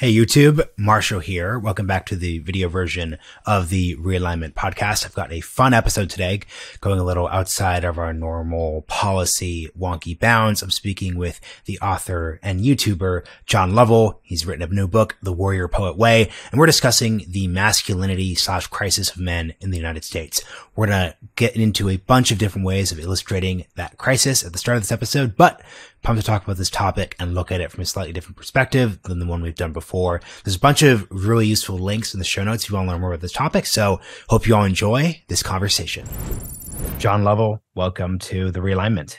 Hey YouTube, Marshall here. Welcome back to the video version of the Realignment podcast. I've got a fun episode today, going a little outside of our normal policy wonky bounds. I'm speaking with the author and YouTuber John Lovell. He's written a new book, The Warrior Poet Way, and we're discussing the masculinity slash crisis of men in the United States. We're going to get into a bunch of different ways of illustrating that crisis at the start of this episode, but pumped to talk about this topic and look at it from a slightly different perspective than the one we've done before. There's a bunch of really useful links in the show notes if you want to learn more about this topic. So hope you all enjoy this conversation. John Lovell, welcome to the realignment.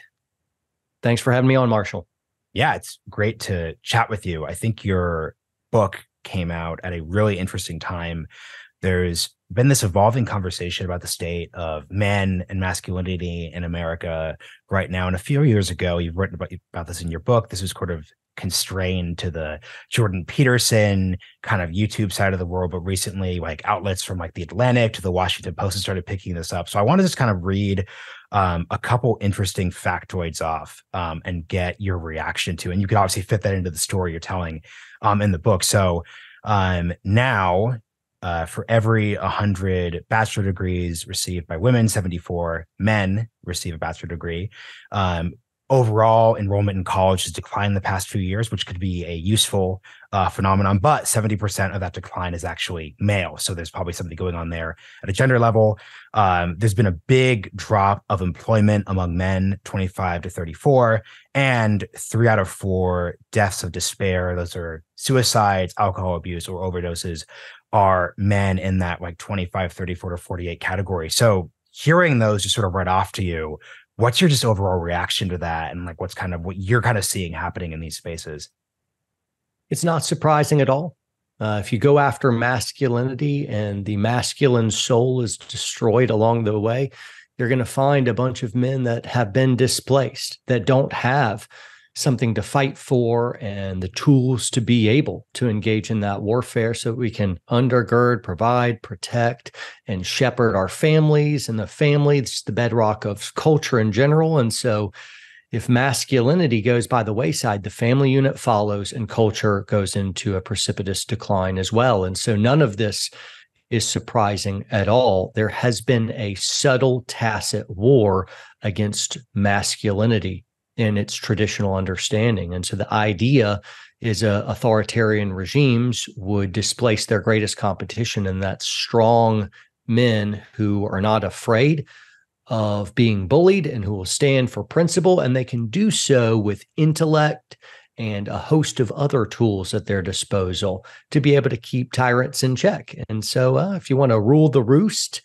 Thanks for having me on, Marshall. Yeah, it's great to chat with you. I think your book came out at a really interesting time. There's been this evolving conversation about the state of men and masculinity in America right now. And a few years ago, you've written about, about this in your book. This was sort of constrained to the Jordan Peterson kind of YouTube side of the world, but recently, like outlets from like the Atlantic to the Washington Post started picking this up. So I want to just kind of read um, a couple interesting factoids off um, and get your reaction to, and you can obviously fit that into the story you're telling um, in the book. So um, now uh, for every 100 bachelor degrees received by women, 74 men receive a bachelor degree. Um, overall, enrollment in college has declined in the past few years, which could be a useful uh, phenomenon. But 70% of that decline is actually male. So there's probably something going on there at a gender level. Um, there's been a big drop of employment among men 25 to 34, and three out of four deaths of despair. Those are suicides, alcohol abuse, or overdoses are men in that like 25, 34 to 48 category. So hearing those just sort of read off to you, what's your just overall reaction to that? And like what's kind of what you're kind of seeing happening in these spaces? It's not surprising at all. Uh, if you go after masculinity and the masculine soul is destroyed along the way, you're going to find a bunch of men that have been displaced, that don't have something to fight for and the tools to be able to engage in that warfare so we can undergird, provide, protect, and shepherd our families. And the family, it's the bedrock of culture in general. And so if masculinity goes by the wayside, the family unit follows and culture goes into a precipitous decline as well. And so none of this is surprising at all. There has been a subtle, tacit war against masculinity in its traditional understanding. And so the idea is uh, authoritarian regimes would displace their greatest competition, and that's strong men who are not afraid of being bullied and who will stand for principle. And they can do so with intellect and a host of other tools at their disposal to be able to keep tyrants in check. And so, uh, if you want to rule the roost,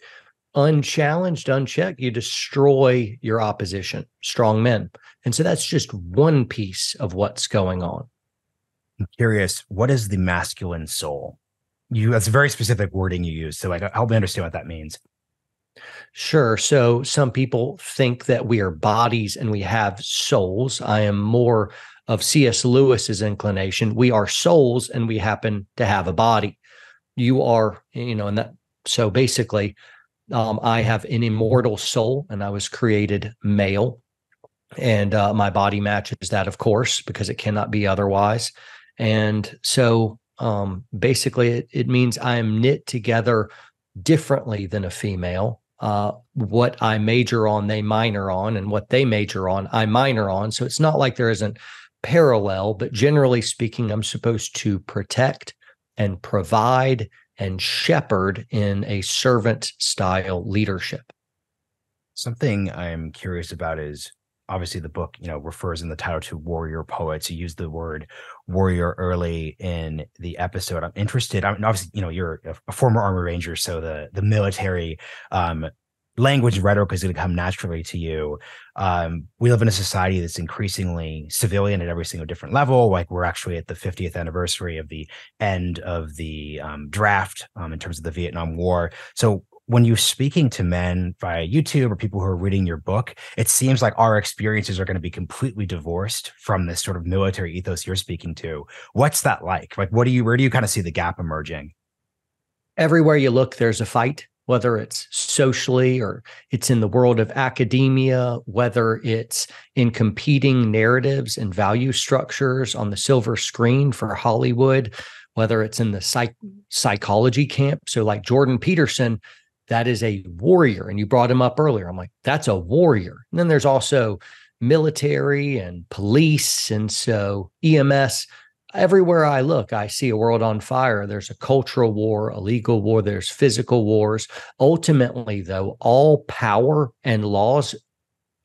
unchallenged, unchecked, you destroy your opposition, strong men. And so that's just one piece of what's going on. I'm curious, what is the masculine soul? You that's a very specific wording you use. So like uh, help me understand what that means. Sure. So some people think that we are bodies and we have souls. I am more of C.S. Lewis's inclination. We are souls and we happen to have a body. You are, you know, and that so basically, um, I have an immortal soul and I was created male and uh, my body matches that, of course, because it cannot be otherwise. And so, um, basically, it, it means I am knit together differently than a female. Uh, what I major on, they minor on, and what they major on, I minor on. So it's not like there isn't parallel, but generally speaking, I'm supposed to protect and provide and shepherd in a servant style leadership. Something I'm curious about is obviously the book you know refers in the title to warrior poets. You use the word warrior early in the episode. I'm interested i'm obviously you know you're a former army ranger so the the military um language rhetoric is going to come naturally to you um we live in a society that's increasingly civilian at every single different level like we're actually at the 50th anniversary of the end of the um, draft um, in terms of the vietnam war so when you're speaking to men via YouTube or people who are reading your book, it seems like our experiences are going to be completely divorced from this sort of military ethos you're speaking to. What's that like? Like, what do you, where do you kind of see the gap emerging? Everywhere you look, there's a fight, whether it's socially or it's in the world of academia, whether it's in competing narratives and value structures on the silver screen for Hollywood whether it's in the psych- psychology camp. So, like Jordan Peterson, that is a warrior. And you brought him up earlier. I'm like, that's a warrior. And then there's also military and police. And so EMS, everywhere I look, I see a world on fire. There's a cultural war, a legal war, there's physical wars. Ultimately, though, all power and laws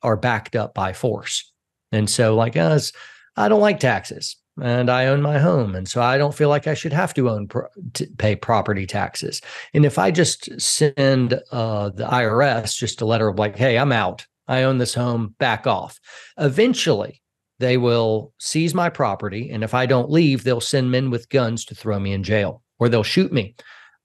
are backed up by force. And so, like us, I don't like taxes and I own my home. And so I don't feel like I should have to own, to pay property taxes. And if I just send uh, the IRS just a letter of like, hey, I'm out, I own this home, back off. Eventually, they will seize my property. And if I don't leave, they'll send men with guns to throw me in jail or they'll shoot me.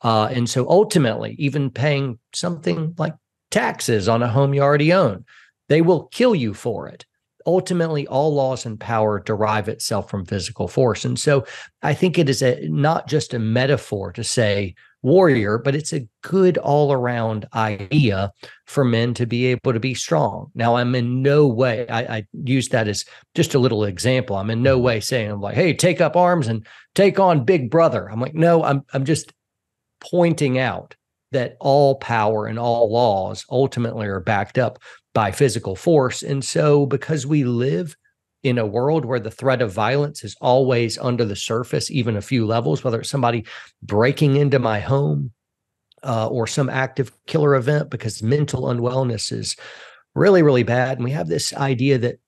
Uh, and so ultimately, even paying something like taxes on a home you already own, they will kill you for it ultimately all laws and power derive itself from physical force and so i think it is a not just a metaphor to say warrior but it's a good all around idea for men to be able to be strong now i'm in no way I, I use that as just a little example i'm in no mm-hmm. way saying i'm like hey take up arms and take on big brother i'm like no i'm i'm just pointing out that all power and all laws ultimately are backed up by physical force. And so, because we live in a world where the threat of violence is always under the surface, even a few levels, whether it's somebody breaking into my home uh, or some active killer event, because mental unwellness is really, really bad. And we have this idea that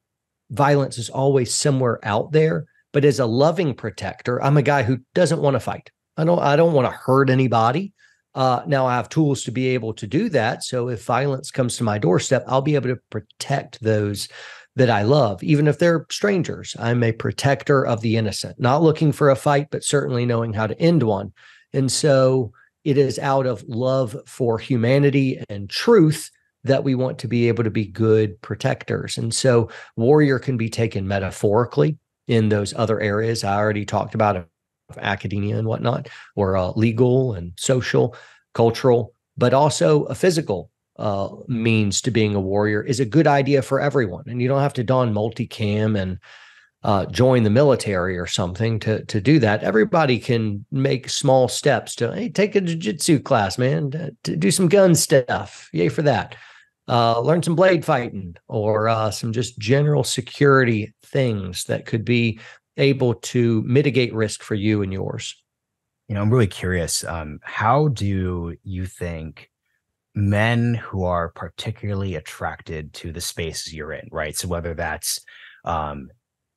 violence is always somewhere out there. But as a loving protector, I'm a guy who doesn't want to fight. I don't I don't want to hurt anybody. Uh, now I have tools to be able to do that. So if violence comes to my doorstep, I'll be able to protect those that I love, even if they're strangers. I'm a protector of the innocent, not looking for a fight, but certainly knowing how to end one. And so it is out of love for humanity and truth that we want to be able to be good protectors. And so warrior can be taken metaphorically in those other areas I already talked about academia and whatnot, or uh, legal and social, cultural, but also a physical uh, means to being a warrior is a good idea for everyone. And you don't have to don multicam and uh, join the military or something to to do that. Everybody can make small steps to hey, take a jiu-jitsu class, man, to, to do some gun stuff. Yay for that. Uh, learn some blade fighting or uh, some just general security things that could be able to mitigate risk for you and yours? You know, I'm really curious. Um, how do you think men who are particularly attracted to the spaces you're in, right? So whether that's um,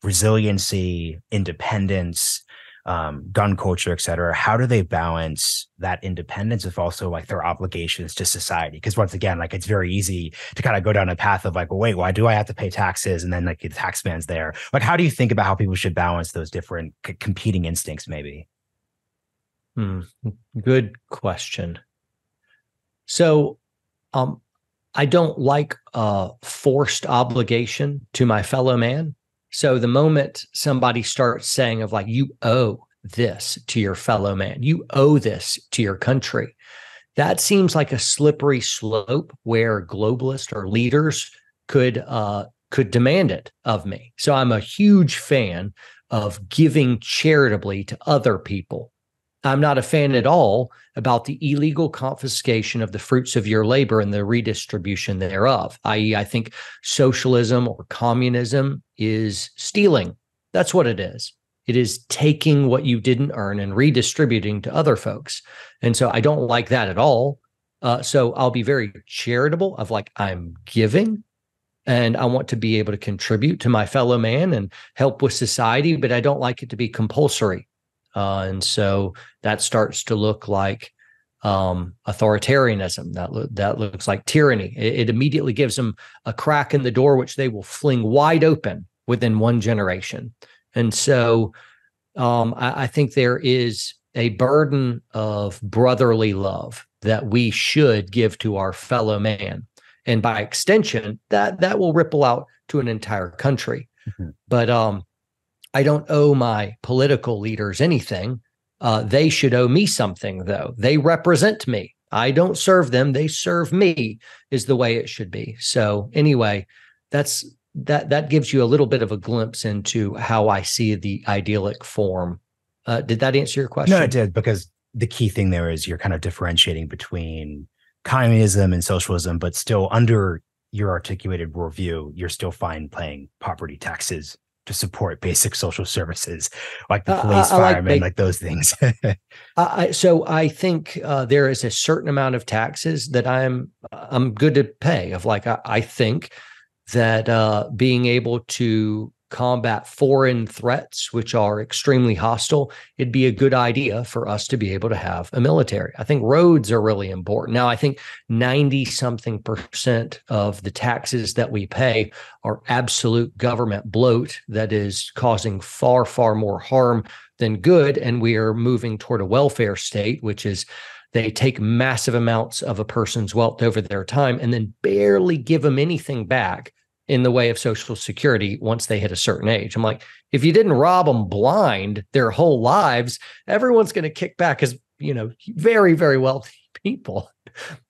resiliency, independence, um, gun culture, et cetera, how do they balance that independence with also like their obligations to society? Because once again, like it's very easy to kind of go down a path of like, well, wait, why do I have to pay taxes? And then like the tax man's there. Like, how do you think about how people should balance those different c- competing instincts, maybe? Hmm. Good question. So, um, I don't like a forced obligation to my fellow man. So the moment somebody starts saying of like you owe this to your fellow man, you owe this to your country, that seems like a slippery slope where globalists or leaders could uh, could demand it of me. So I'm a huge fan of giving charitably to other people I'm not a fan at all about the illegal confiscation of the fruits of your labor and the redistribution thereof, i.e., I think socialism or communism is stealing. That's what it is. It is taking what you didn't earn and redistributing to other folks. And so I don't like that at all. Uh, so I'll be very charitable of like, I'm giving and I want to be able to contribute to my fellow man and help with society, but I don't like it to be compulsory. Uh, and so that starts to look like um, authoritarianism. That lo- that looks like tyranny. It, it, immediately gives them a crack in the door, which they will fling wide open within one generation. And so, um, I, I think there is a burden of brotherly love that we should give to our fellow man, and by extension, that that will ripple out to an entire country. Mm-hmm. But um, I don't owe my political leaders anything. Uh, they should owe me something, though. They represent me. I don't serve them; they serve me. Is the way it should be. So anyway, that's that. That gives you a little bit of a glimpse into how I see the idyllic form Uh, did that answer your question? No, it did because the key thing there is you're kind of differentiating between communism and socialism, but still under your articulated worldview, you're still fine paying property taxes to support basic social services like the police, uh, firemen, like, like, those things. I, so I think uh, there is a certain amount of taxes that I'm I'm good to pay. Of like I, I think that uh, being able to combat foreign threats, which are extremely hostile, it'd be a good idea for us to be able to have a military. I think roads are really important. Now, I think 90 something percent of the taxes that we pay are absolute government bloat that is causing far, far more harm than good. And we are moving toward a welfare state, which is they take massive amounts of a person's wealth over their time and then barely give them anything back in the way of social security once they hit a certain age. I'm like, if you didn't rob them blind their whole lives, everyone's going to kick back as, you know, very, very wealthy people.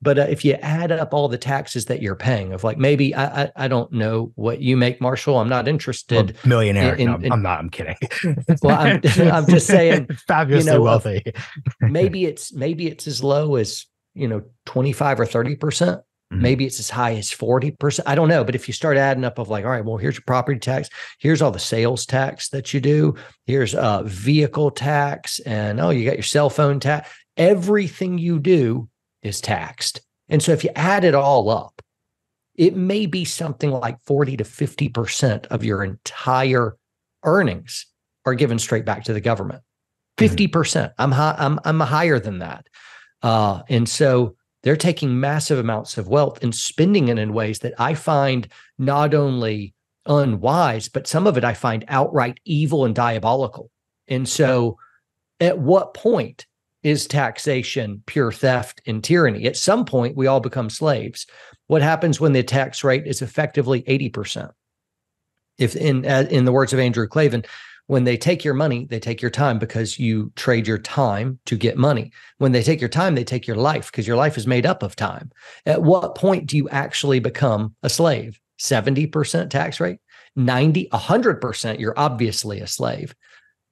But uh, if you add up all the taxes that you're paying, of like maybe I, I, I don't know what you make, Marshall. I'm not interested. Well, millionaire. In, no, in, I'm not. I'm kidding. well, I'm, I'm just saying. Fabulously you know, wealthy. maybe it's maybe it's as low as you know 25 or 30 percent Mm-hmm. Maybe it's as high as 40%. I don't know. But if you start adding up of like, all right, well, here's your property tax, here's all the sales tax that you do, here's uh vehicle tax, and oh, you got your cell phone tax. Everything you do is taxed. And so if you add it all up, it may be something like 40 to 50% of your entire earnings are given straight back to the government. 50%. Mm-hmm. I'm high, I'm I'm higher than that. Uh, and so they're taking massive amounts of wealth and spending it in ways that I find not only unwise, but some of it I find outright evil and diabolical. And so, at what point is taxation pure theft and tyranny? At some point, we all become slaves. What happens when the tax rate is effectively 80%? If, in, uh, in the words of Andrew Klavan, when they take your money, they take your time because you trade your time to get money. When they take your time, they take your life because your life is made up of time. At what point do you actually become a slave? 70% tax rate, 90, 100%, you're obviously a slave.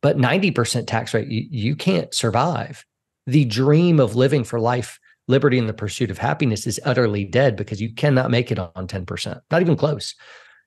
But 90% tax rate, you, you can't survive. The dream of living for life, liberty, and the pursuit of happiness is utterly dead because you cannot make it on 10%, not even close.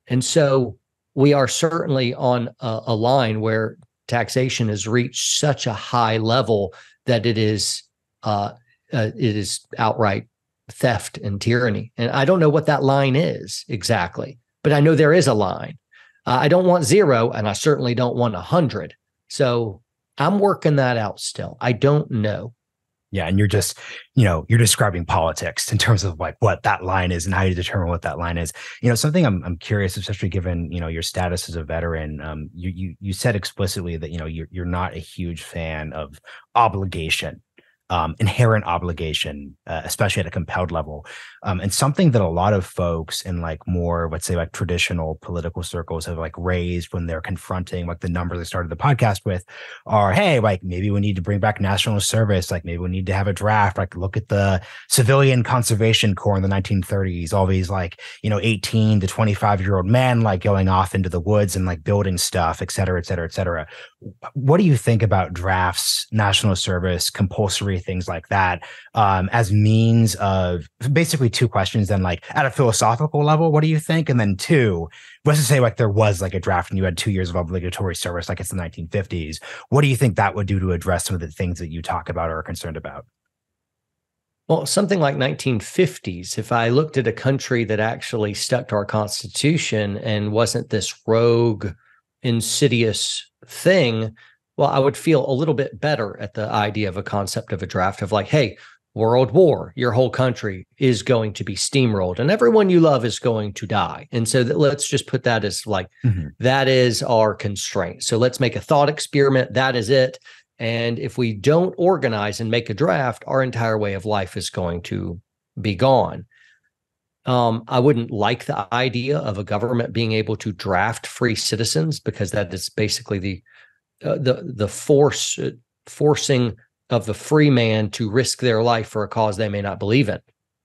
And so we are certainly on a, a line where taxation has reached such a high level that it is uh, uh, it is outright theft and tyranny. And I don't know what that line is exactly, but I know there is a line. Uh, I don't want zero, and I certainly don't want a hundred. So I'm working that out still. I don't know. Yeah. And you're just, you know, you're describing politics in terms of like what that line is and how you determine what that line is. You know, something I'm I'm curious, especially given, you know, your status as a veteran. Um, you you you said explicitly that, you know, you're you're not a huge fan of obligation um, inherent obligation, uh, especially at a compelled level, um, and something that a lot of folks in like more, let's say, like traditional political circles have like raised when they're confronting like the number they started the podcast with, are hey, like maybe we need to bring back national service, like maybe we need to have a draft, like look at the civilian conservation corps in the 1930s, all these like you know 18 to 25 year old men like going off into the woods and like building stuff, et cetera, et cetera, et cetera. What do you think about drafts, national service, compulsory? things like that um, as means of basically two questions then like at a philosophical level what do you think and then two let's just say like there was like a draft and you had two years of obligatory service like it's the 1950s what do you think that would do to address some of the things that you talk about or are concerned about well, something like 1950s, if I looked at a country that actually stuck to our constitution and wasn't this rogue, insidious thing, well, I would feel a little bit better at the idea of a concept of a draft of like, hey, world war, your whole country is going to be steamrolled and everyone you love is going to die. And so that, let's just put that as like, mm-hmm. that is our constraint. So let's make a thought experiment. That is it. And if we don't organize and make a draft, our entire way of life is going to be gone. Um, I wouldn't like the idea of a government being able to draft free citizens because that is basically the uh, the the force uh, forcing of the free man to risk their life for a cause they may not believe in.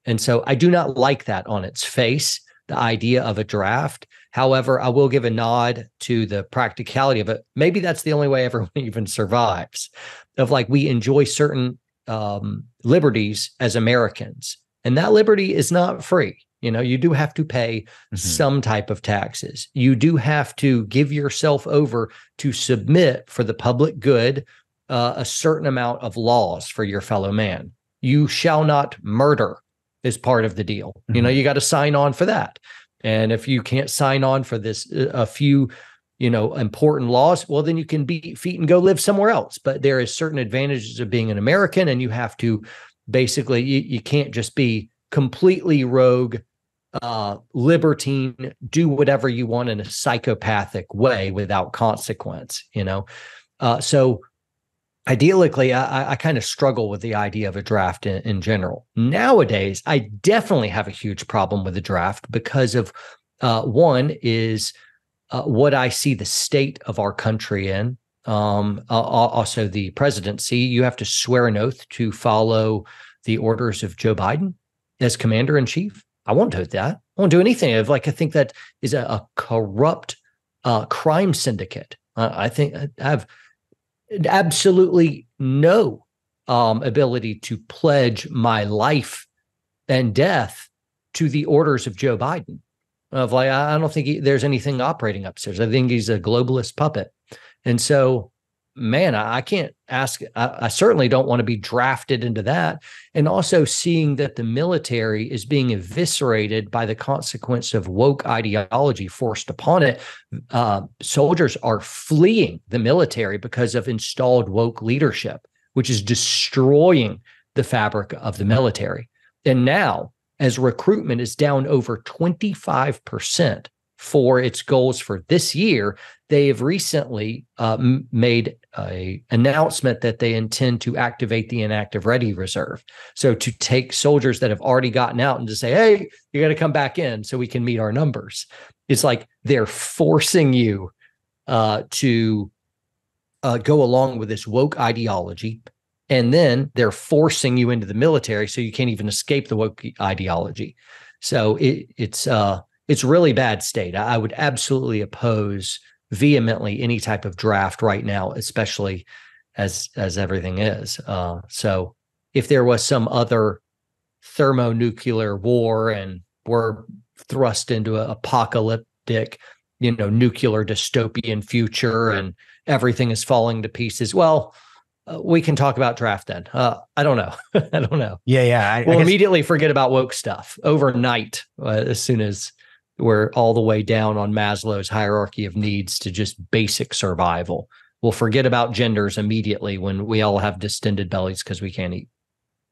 And so I do not like that on its face, the idea of a draft. However, I will give a nod to the practicality of it. Maybe that's the only way everyone even survives. Of like we enjoy certain um, liberties as Americans, and that liberty is not free. You know, you do have to pay mm-hmm. some type of taxes. You do have to give yourself over to submit for the public good uh, a certain amount of laws for your fellow man. You shall not murder is part of the deal. Mm-hmm. You know, you got to sign on for that. And if you can't sign on for this, uh, a few, you know, important laws, well, then you can beat feet and go live somewhere else. But there is certain advantages of being an American, and you have to basically, you, you can't just be completely rogue uh, libertine, do whatever you want in a psychopathic way without consequence, you know? Uh, so ideally, I, I kind of struggle with the idea of a draft in, in, general. Nowadays, I definitely have a huge problem with the draft because of uh, one is uh, what I see the state of our country in. Um, also, the presidency, you have to swear an oath to follow the orders of Joe Biden as commander in chief. I won't do that. I won't do anything. Of like I think that is a, a corrupt uh, crime syndicate. Uh, I think I have absolutely no um, ability to pledge my life and death to the orders of Joe Biden. Of like, I don't think he, there's anything operating upstairs. I think he's a globalist puppet, and so man, I, I can't ask. I, I, certainly don't want to be drafted into that. And also seeing that the military is being eviscerated by the consequence of woke ideology forced upon it. Uh, soldiers are fleeing the military because of installed woke leadership, which is destroying the fabric of the military. And now, as recruitment is down over 25%, for its goals for this year, they have recently uh, made a announcement that they intend to activate the inactive ready reserve. So to take soldiers that have already gotten out and to say, "Hey, you got to come back in so we can meet our numbers." It's like they're forcing you uh, to uh, go along with this woke ideology, and then they're forcing you into the military so you can't even escape the woke ideology. So it, it's uh, it's really bad state. I would absolutely oppose vehemently any type of draft right now, especially as as everything is. Uh, so if there was some other thermonuclear war and we're thrust into an apocalyptic, you know, nuclear dystopian future and everything is falling to pieces, well, uh, we can talk about draft then. Uh, I don't know. I don't know. Yeah, yeah. I, we'll I guess... immediately forget about woke stuff overnight uh, as soon as we're all the way down on Maslow's hierarchy of needs to just basic survival. We'll forget about genders immediately when we all have distended bellies because we can't eat.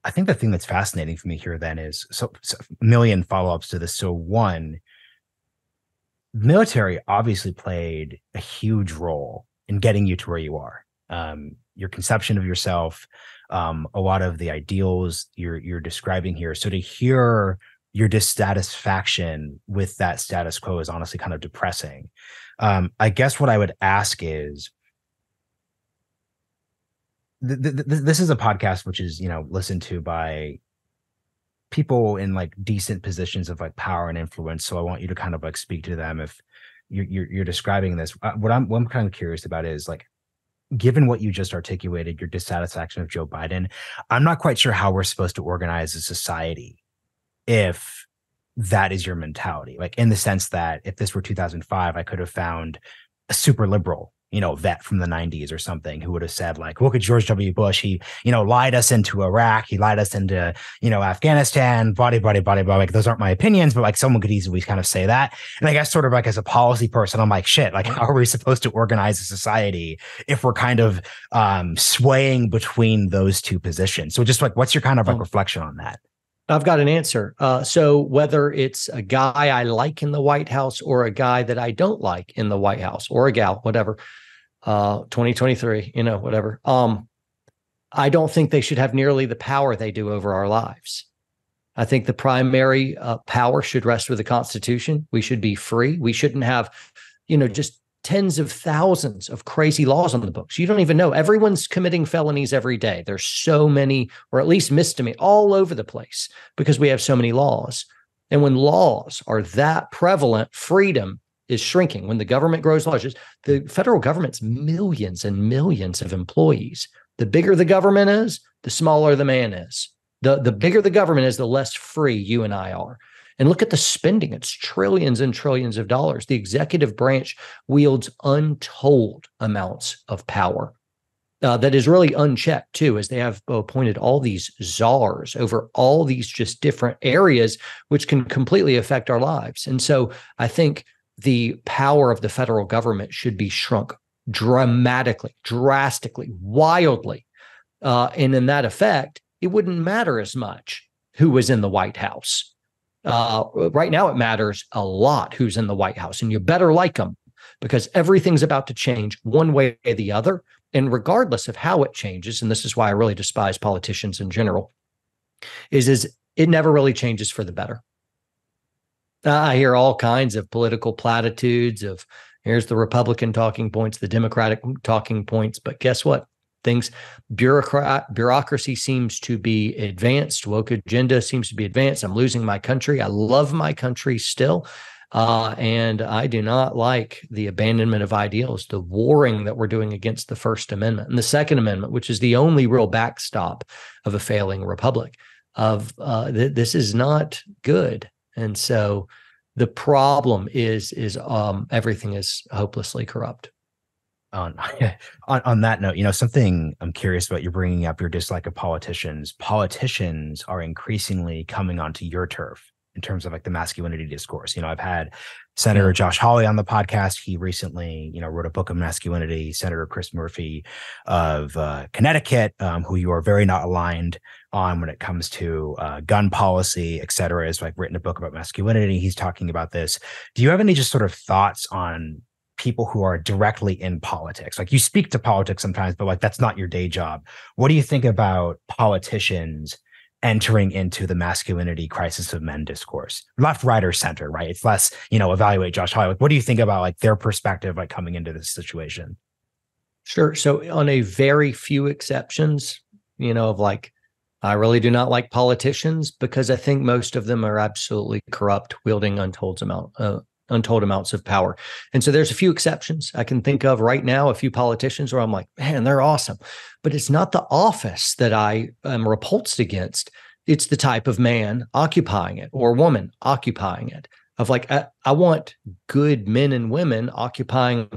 I think the thing that's fascinating for me here then is so, so million follow-ups to this. So one, military obviously played a huge role in getting you to where you are. Um, your conception of yourself, um, a lot of the ideals you're you're describing here. So to hear your dissatisfaction with that status quo is honestly kind of depressing. Um, I guess what I would ask is th- th- th- this is a podcast which is, you know, listened to by people in like decent positions of like power and influence. So I want you to kind of like speak to them if you're, you're, you're describing this. Uh, what I'm, what I'm kind of curious about is like, given what you just articulated, your dissatisfaction of Joe Biden, I'm not quite sure how we're supposed to organize a society if that is your mentality. Like in the sense that if this were 2005, I could have found a super liberal, you know, vet from the 90s or something who would have said, like, look at George W. Bush. He, you know, lied us into Iraq. He lied us into, you know, Afghanistan, body, body, body, body. Like, those aren't my opinions, but like someone could easily kind of say that. And I guess sort of like as a policy person, I'm like, shit, like, how are we supposed to organize a society if we're kind of um swaying between those two positions? So just like, what's your kind of like reflection on that? I've got an answer. Uh, so whether it's a guy I like in the White House or a guy that I don't like in the White House or a gal, whatever, uh, 2023, you know, whatever. Um, I don't think they should have nearly the power they do over our lives. I think the primary uh, power should rest with the Constitution. We should be free. We shouldn't have, you know, just tens of thousands of crazy laws on the books. You don't even know. Everyone's committing felonies every day. There's so many, or at least misdemeanor, all over the place because we have so many laws. And when laws are that prevalent, freedom is shrinking. When the government grows larger, the federal government's millions and millions of employees. The bigger the government is, the smaller the man is. The, the bigger the government is, the less free you and I are. And look at the spending. It's trillions and trillions of dollars. The executive branch wields untold amounts of power uh, that is really unchecked too, as they have appointed all these czars over all these just different areas, which can completely affect our lives. And so I think the power of the federal government should be shrunk dramatically, drastically, wildly. Uh, and in that effect, it wouldn't matter as much who was in the White House. Uh, right now, it matters a lot who's in the White House, and you better like them because everything's about to change one way or the other. And regardless of how it changes, and this is why I really despise politicians in general, is is it never really changes for the better. I hear all kinds of political platitudes of here's the Republican talking points, the Democratic talking points, but guess what? Things bureaucrat bureaucracy seems to be advanced, woke agenda seems to be advanced. I'm losing my country. I love my country still. Uh, and I do not like the abandonment of ideals, the warring that we're doing against the First Amendment and the Second Amendment, which is the only real backstop of a failing republic. Of uh, th- this is not good, and so the problem is is um, everything is hopelessly corrupt. On, on on that note, you know something I'm curious about. You're bringing up your dislike of politicians. Politicians are increasingly coming onto your turf in terms of like the masculinity discourse. You know, I've had Senator Josh Hawley on the podcast. He recently, you know, wrote a book of masculinity. Senator Chris Murphy of uh, Connecticut, um, who you are very not aligned on when it comes to uh, gun policy, et cetera, has like written a book about masculinity. He's talking about this. Do you have any just sort of thoughts on people who are directly in politics? Like you speak to politics sometimes, but like that's not your day job. What do you think about politicians? entering into the masculinity crisis of men discourse left right or center right it's less you know evaluate josh hawley what do you think about like their perspective like coming into this situation sure so on a very few exceptions you know of like i really do not like politicians because i think most of them are absolutely corrupt wielding untold amount uh, untold amounts of power and so there's a few exceptions i can think of right now a few politicians where i'm like man they're awesome but it's not the office that I am repulsed against. It's the type of man occupying it or woman occupying it. Of like, I, I want good men and women occupying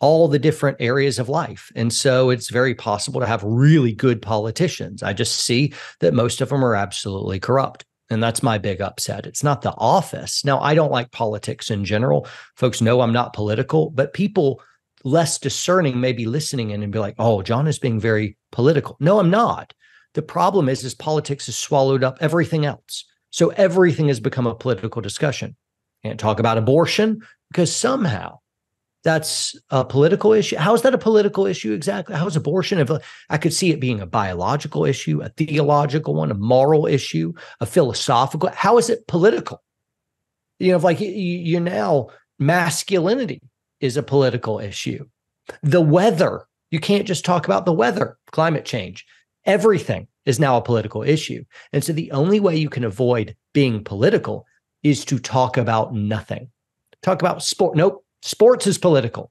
all the different areas of life. And so it's very possible to have really good politicians. I just see that most of them are absolutely corrupt. And that's my big upset. It's not the office. Now, I don't like politics in general. Folks know I'm not political, but people less discerning may be listening in and be like, oh, John is being very political. No, I'm not. The problem is, is politics has swallowed up everything else. So everything has become a political discussion. Can't talk about abortion because somehow that's a political issue. How is that a political issue exactly? How is abortion? If I could see it being a biological issue, a theological one, a moral issue, a philosophical. How is it political? You know, if like you now masculinity is a political issue. The weather, you can't just talk about the weather, climate change. Everything is now a political issue. And so the only way you can avoid being political is to talk about nothing. Talk about sport. Nope. Sports is political.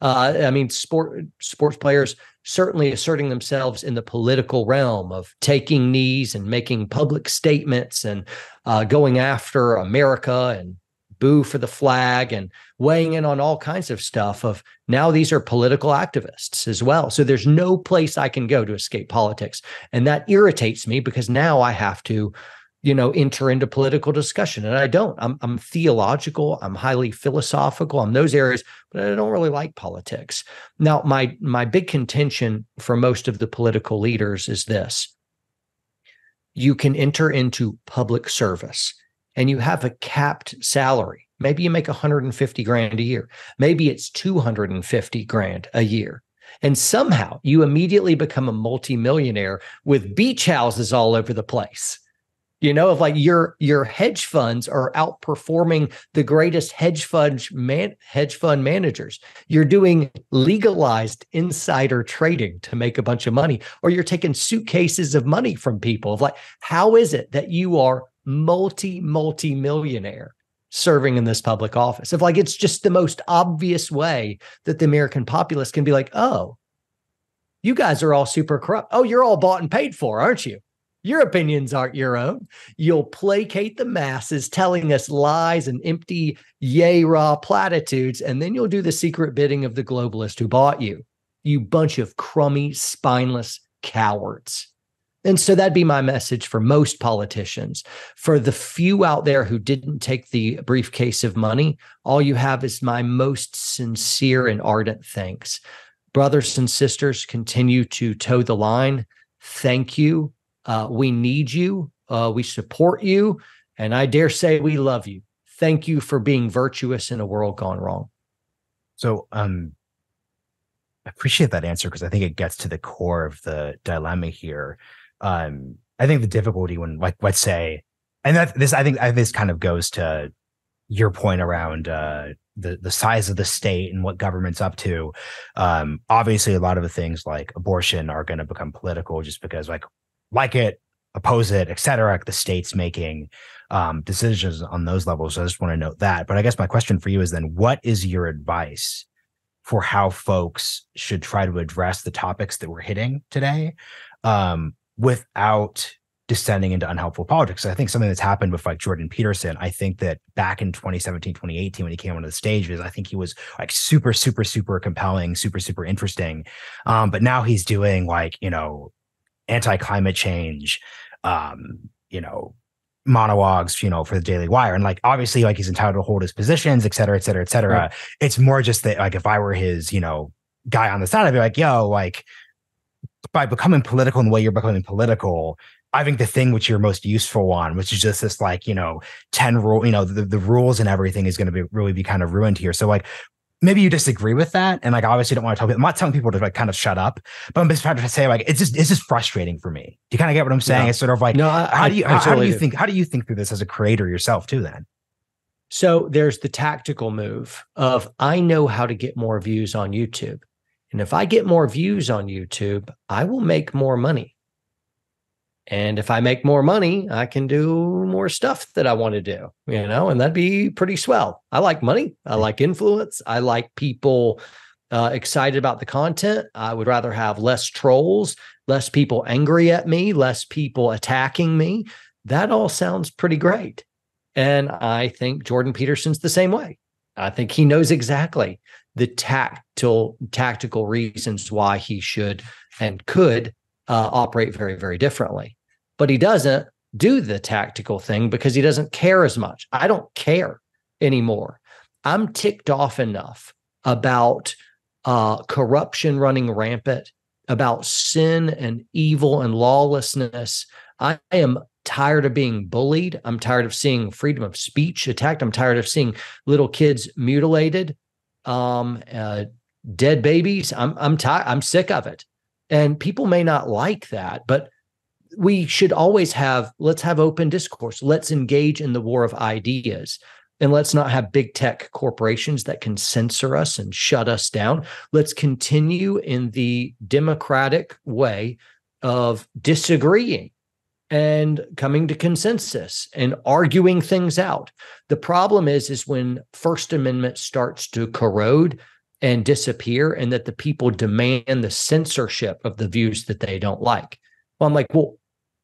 Uh, I mean, sport sports players certainly asserting themselves in the political realm of taking knees and making public statements and uh, going after America and boo for the flag and weighing in on all kinds of stuff of now these are political activists as well so there's no place i can go to escape politics and that irritates me because now i have to you know enter into political discussion. And i don't. I'm, I'm theological. I'm highly philosophical. On those areas but i don't really like politics. Now my my big contention for most of the political leaders is this. You can enter into public service and you have a capped salary, maybe you make 150 grand a year, maybe it's 250 grand a year. And somehow you immediately become a multimillionaire with beach houses all over the place. You know, of like your your hedge funds are outperforming the greatest hedge fund man, hedge fund managers. You're doing legalized insider trading to make a bunch of money, or you're taking suitcases of money from people. Of like, how is it that you are multi multi millionaire serving in this public office. If like it's just the most obvious way that the American populace can be like, oh, you guys are all super corrupt. Oh, you're all bought and paid for, aren't you? Your opinions aren't your own. You'll placate the masses, telling us lies and empty, yay raw platitudes, and then you'll do the secret bidding of the globalist who bought you. You bunch of crummy, spineless cowards. And so that'd be my message for most politicians. For the few out there who didn't take the briefcase of money, all you have is my most sincere and ardent thanks. Brothers and sisters, continue to toe the line. Thank you. Uh, we need you. Uh, we support you. And I dare say we love you. Thank you for being virtuous in a world gone wrong. So, um, I appreciate that answer because I think it gets to the core of the dilemma here. Um, I think the difficulty when, like, let's say, and that this, I think, this kind of goes to your point around uh, the the size of the state and what government's up to. Um, obviously, a lot of the things like abortion are going to become political just because, like, like it, oppose it, et cetera. The state's making um, decisions on those levels. So I just want to note that. But I guess my question for you is then, what is your advice for how folks should try to address the topics that we're hitting today um, without descending into unhelpful politics. I think something that's happened with like Jordan Peterson, I think that back in 2017, 2018, when he came onto the stages, I think he was like super, super, super compelling, super, super interesting. Um, but now he's doing like, you know, anti-climate change, um, you know, monologues, you know, for the Daily Wire. And like obviously, like he's entitled to hold his positions, et cetera, et cetera, et cetera. Right. It's more just that like if I were his, you know, guy on the side, I'd be like, yo, like by becoming political in the way you're becoming political, I think the thing which you're most useful on, which is just this like, you know, 10 rule, you know, the, the rules and everything is going to be really be kind of ruined here. So like maybe you disagree with that. And like obviously don't want to tell people, I'm not telling people to like kind of shut up, but I'm just trying to say like it's just it's just frustrating for me. Do you kind of get what I'm saying? It's sort of like no, I, how do you how, how do you do. think how do you think through this as a creator yourself too then? So there's the tactical move of I know how to get more views on YouTube. And if I get more views on YouTube, I will make more money. And if I make more money, I can do more stuff that I want to do, you know, and that'd be pretty swell. I like money. I like influence. I like people uh, excited about the content. I would rather have less trolls, less people angry at me, less people attacking me. That all sounds pretty great. And I think Jordan Peterson's the same way. I think he knows exactly the tactile tactical reasons why he should and could uh, operate very, very differently. But he doesn't do the tactical thing because he doesn't care as much. I don't care anymore. I'm ticked off enough about uh, corruption running rampant, about sin and evil and lawlessness. I am tired of being bullied. I'm tired of seeing freedom of speech attacked. I'm tired of seeing little kids mutilated, um, uh, dead babies. I'm I'm tired. I'm sick of it. And people may not like that, but we should always have let's have open discourse. Let's engage in the war of ideas. And let's not have big tech corporations that can censor us and shut us down. Let's continue in the democratic way of disagreeing and coming to consensus and arguing things out. The problem is is when first amendment starts to corrode and disappear and that the people demand the censorship of the views that they don't like. Well, I'm like, well,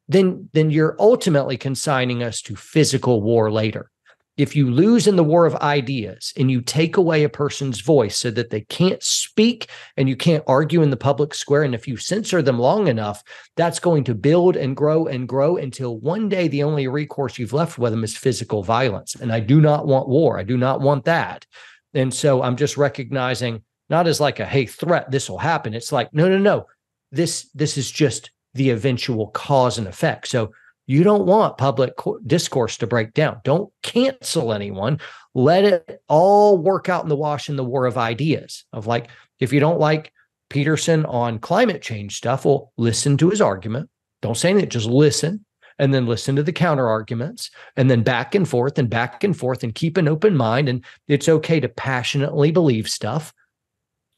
then then you're ultimately consigning us to physical war later. If you lose in the war of ideas and you take away a person's voice so that they can't speak and you can't argue in the public square, and if you censor them long enough, that's going to build and grow and grow until one day the only recourse you've left with them is physical violence. And I do not want war. I do not want that. And so I'm just recognizing not as like a hey threat, this will happen. It's like, no, no, no. This this is just the eventual cause and effect. So you don't want public discourse to break down. Don't cancel anyone. Let it all work out in the wash in the war of ideas. Of like, if you don't like Peterson on climate change stuff, well, listen to his argument. Don't say anything, just listen and then listen to the counter arguments and then back and forth and back and forth and keep an open mind. And it's okay to passionately believe stuff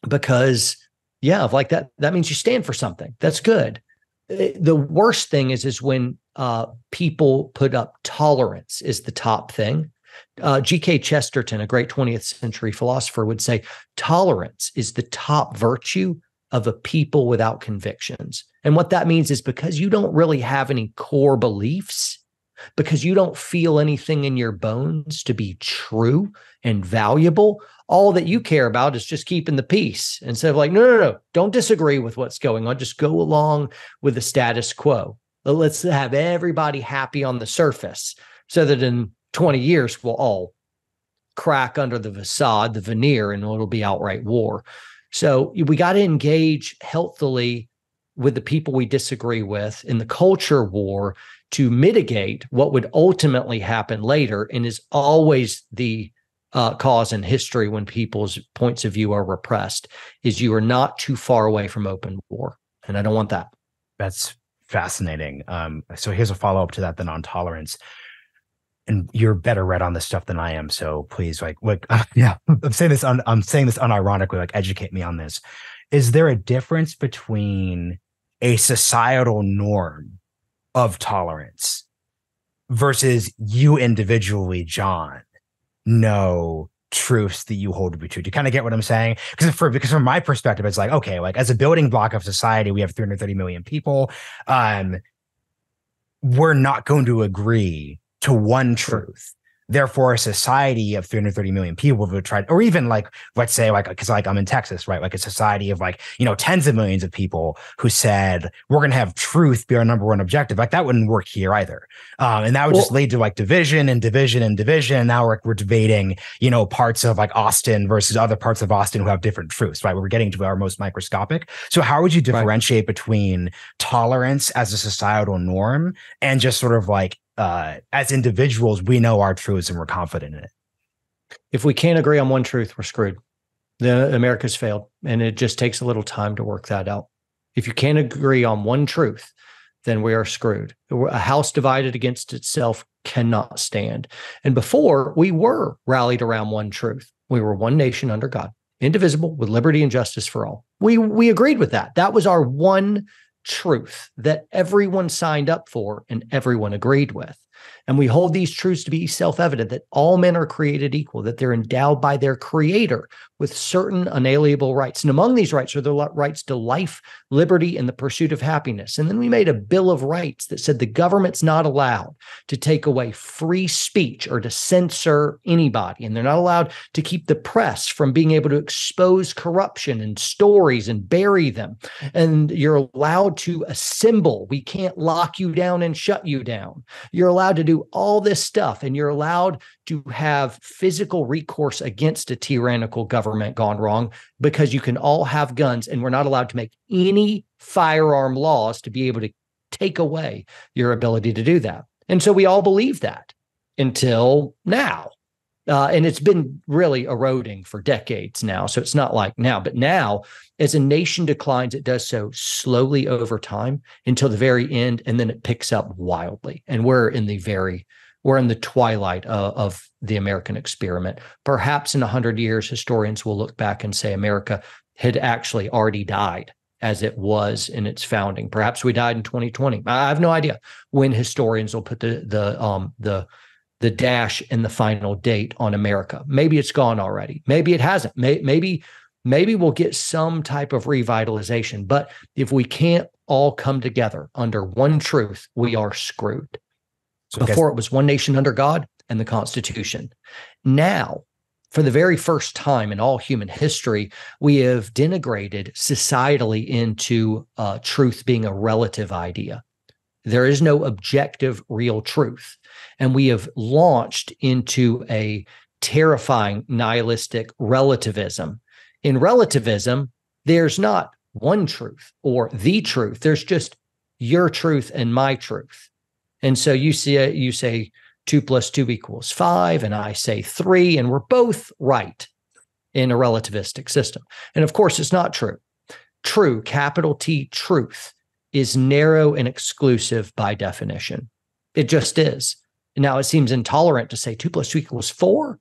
because, yeah, like that, that means you stand for something. That's good. Eh, the worst thing is is when uh, people put up tolerance is the top thing Uh, G.K. Chesterton, a great 20th century philosopher, would say tolerance is the top virtue of a people without convictions. And what that means is because you don't really have any core beliefs, because you don't feel anything in your bones to be true and valuable, all that you care about is just keeping the peace instead of like, no, no, no, don't disagree with what's going on. Just go along with the status quo. Let's have everybody happy on the surface so that in 20 years we'll all crack under the facade, the veneer, and it'll be outright war. So we got to engage healthily with the people we disagree with in the culture war to mitigate what would ultimately happen later and is always the uh, cause in history when people's points of view are repressed is you are not too far away from open war and i don't want that. That's fascinating. Um, so here's a follow-up to that then on tolerance and you're better read on this stuff than I am. So please, like, like, uh, yeah, I'm saying this. Un, I'm saying this unironically. Like, educate me on this. Is there a difference between a societal norm of tolerance versus you individually, John, know truths that you hold to be true. Do you kind of get what I'm saying? Because for because from my perspective, it's like okay, like as a building block of society, we have 330 million people. Um, we're not going to agree to one truth. Therefore, a society of 330 million people would try, or even like, let's say, like, because like I'm in Texas, right? Like a society of like, you know, tens of millions of people who said, we're going to have truth be our number one objective. Like that wouldn't work here either. Um, and that would well, just lead to like division and division and division. And now we're, we're debating, you know, parts of like Austin versus other parts of Austin who have different truths, right? We're getting to our most microscopic. So, how would you differentiate right. between tolerance as a societal norm and just sort of like uh, as individuals, we know our truths and we're confident in it. If we can't agree on one truth, we're screwed. The America's failed, and it just takes a little time to work that out. If you can't agree on one truth, then we are screwed. A house divided against itself cannot stand. And before we were rallied around one truth, we were one nation under God, indivisible, with liberty and justice for all. We we agreed with that. That was our one truth that everyone signed up for and everyone agreed with. And we hold these truths to be self evident that all men are created equal, that they're endowed by their creator with certain unalienable rights. And among these rights are the rights to life, liberty, and the pursuit of happiness. And then we made a Bill of Rights that said the government's not allowed to take away free speech or to censor anybody. And they're not allowed to keep the press from being able to expose corruption and stories and bury them. And you're allowed to assemble. We can't lock you down and shut you down. You're allowed to do all this stuff, and you're allowed to have physical recourse against a tyrannical government gone wrong because you can all have guns, and we're not allowed to make any firearm laws to be able to take away your ability to do that. And so we all believe that until now. Uh, and it's been really eroding for decades now. So it's not like now, but now, as a nation declines, it does so slowly over time until the very end, and then it picks up wildly. And we're in the very, we're in the twilight of, the American experiment. Perhaps in a hundred years, historians will look back and say America had actually already died as it was in its founding. Perhaps we died in 2020. I have no idea when historians will put the the um the the dash and the final date on America. Maybe it's gone already. Maybe it hasn't. maybe maybe we'll get some type of revitalization. But if we can't all come together under one truth, we are screwed. So Before guess- it was one nation under God and the Constitution. Now, for the very first time in all human history, we have denigrated societally into uh, truth being a relative idea. There is no objective, real truth. And we have launched into a terrifying nihilistic relativism. In relativism, there's not one truth or the truth, there's just your truth and my truth. And so you see, you say two plus two equals five, and I say three, and we're both right in a relativistic system. And of course, it's not true. True, capital T, truth is narrow and exclusive by definition. It just is. Now it seems intolerant to say two plus two equals four.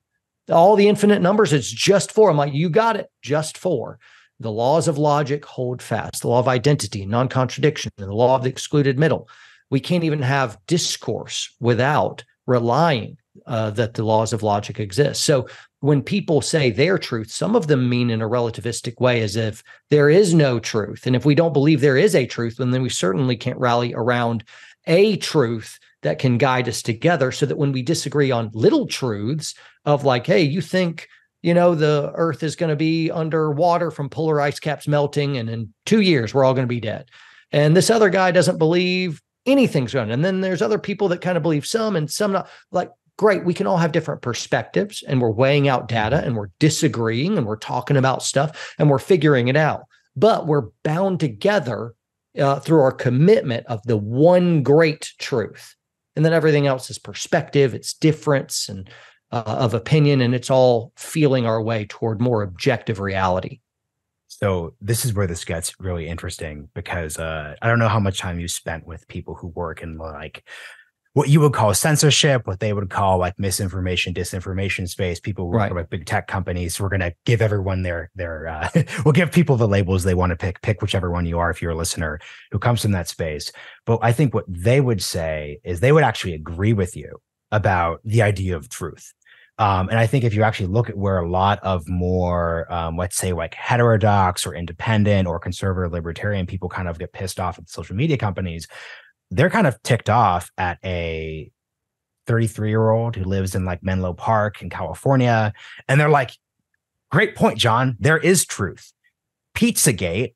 All the infinite numbers, it's just four. I'm like, you got it, just four. The laws of logic hold fast. The law of identity, non contradiction, and the law of the excluded middle. We can't even have discourse without relying uh, that the laws of logic exist. So when people say their truth, some of them mean in a relativistic way as if there is no truth. And if we don't believe there is a truth, then we certainly can't rally around a truth that can guide us together so that when we disagree on little truths of like, hey, you think you know, the earth is going to be underwater from polar ice caps melting, and in two years, we're all going to be dead. And this other guy doesn't believe anything's going. And then there's other people that kind of believe some and some not. Like, great, we can all have different perspectives, and we're weighing out data, and we're disagreeing, and we're talking about stuff, and we're figuring it out. But we're bound together uh, through our commitment of the one great truth. And then everything else is perspective, it's difference, and uh, of opinion, and it's all feeling our way toward more objective reality. So this is where this gets really interesting because uh, I don't know how much time you spent with people who work in like what you would call censorship, what they would call like misinformation, disinformation space. People who right. work with big tech companies. We're going to give everyone their their. Uh, we'll give people the labels they want to pick. Pick whichever one you are if you're a listener who comes from that space. But I think what they would say is they would actually agree with you about the idea of truth. Um, and I think if you actually look at where a lot of more, um, let's say, like heterodox or independent or conservative libertarian people kind of get pissed off at social media companies, they're kind of ticked off at a 33 year old who lives in like Menlo Park in California. And they're like, great point, John. There is truth. Pizzagate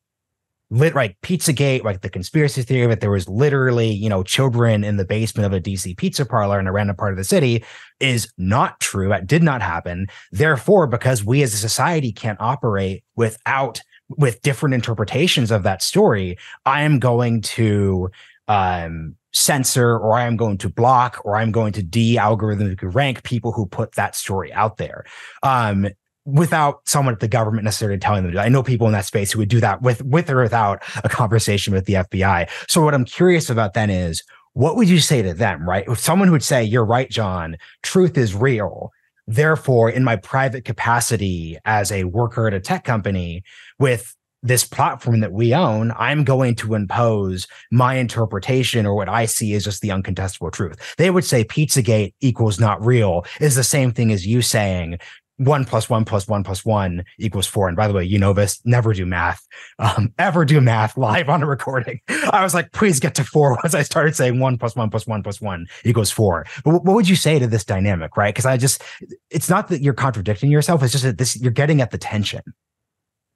lit like Pizzagate, like the conspiracy theory that there was literally, you know, children in the basement of a DC pizza parlor in a random part of the city is not true. That did not happen. Therefore, because we as a society can't operate without with different interpretations of that story, I am going to um censor or I am going to block or I'm going to de-algorithmically rank people who put that story out there. Um, without someone at the government necessarily telling them to I know people in that space who would do that with with or without a conversation with the FBI. So what I'm curious about then is what would you say to them, right? If someone would say, You're right, John, truth is real. Therefore, in my private capacity as a worker at a tech company with this platform that we own, I'm going to impose my interpretation or what I see as just the uncontestable truth. They would say Pizzagate equals not real is the same thing as you saying one plus one plus one plus one equals four. And by the way, you know this, never do math, um, ever do math live on a recording. I was like, please get to four once I started saying one plus one plus one plus one equals four. But what would you say to this dynamic, right? Because I just, it's not that you're contradicting yourself. It's just that this, you're getting at the tension.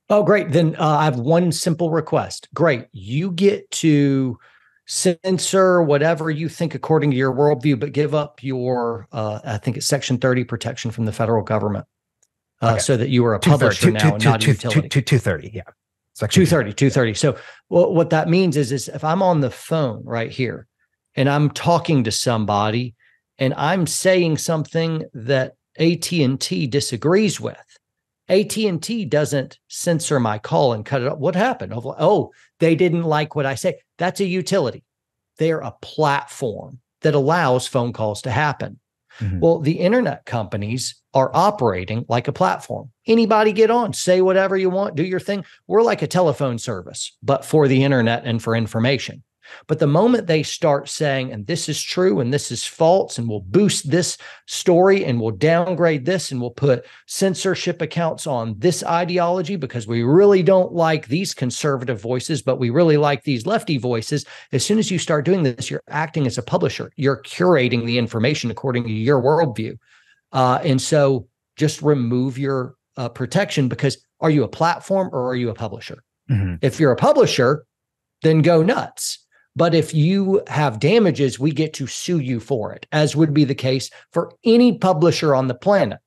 Oh, great. Then uh, I have one simple request. Great. You get to censor whatever you think according to your worldview, but give up your, uh, I think it's Section 30 protection from the federal government, uh, okay. so that you are a publisher two, now two, and not two, a utility. 230, yeah. Section 230, 230. So well, what that means is, is if I'm on the phone right here and I'm talking to somebody and I'm saying something that AT&T disagrees with, AT&T doesn't censor my call and cut it off. What happened? Oh, they didn't like what I say. That's a utility. They're a platform that allows phone calls to happen. Mm-hmm. Well, the internet companies are operating like a platform. Anybody get on, say whatever you want, do your thing. We're like a telephone service, but for the internet and for information. But the moment they start saying, and this is true and this is false, and we'll boost this story and we'll downgrade this and we'll put censorship accounts on this ideology because we really don't like these conservative voices, but we really like these lefty voices. As soon as you start doing this, you're acting as a publisher, you're curating the information according to your worldview. Uh, and so just remove your uh, protection because are you a platform or are you a publisher? Mm-hmm. If you're a publisher, then go nuts. But if you have damages, we get to sue you for it, as would be the case for any publisher on the planet.